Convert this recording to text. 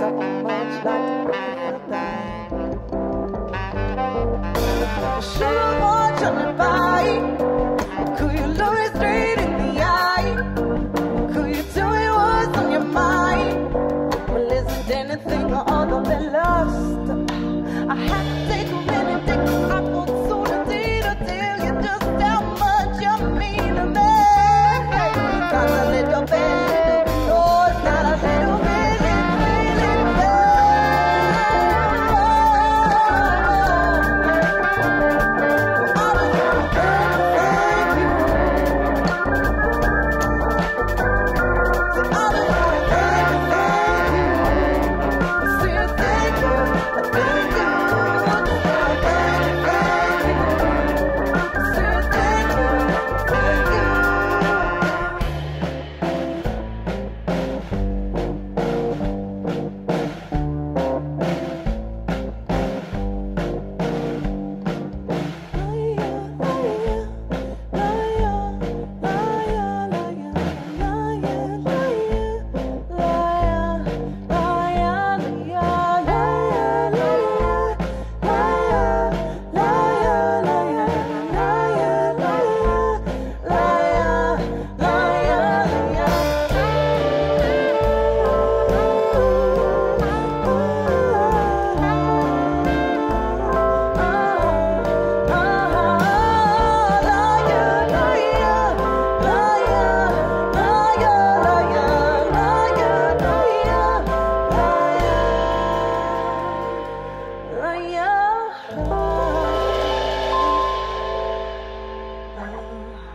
so much like